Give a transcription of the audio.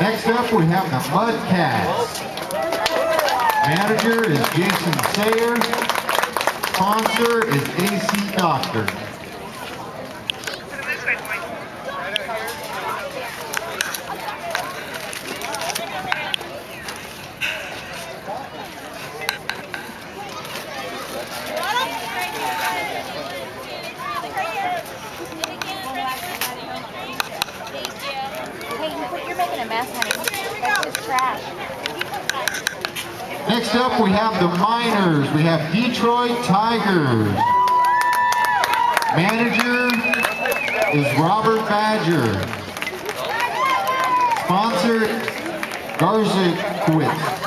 Next up, we have the Mudcats. Manager is Jason Sayer. Sponsor is AC Doctor. a mess, honey. Next up, we have the Miners. We have Detroit Tigers. Manager is Robert Badger. Sponsor, Garzickwitz.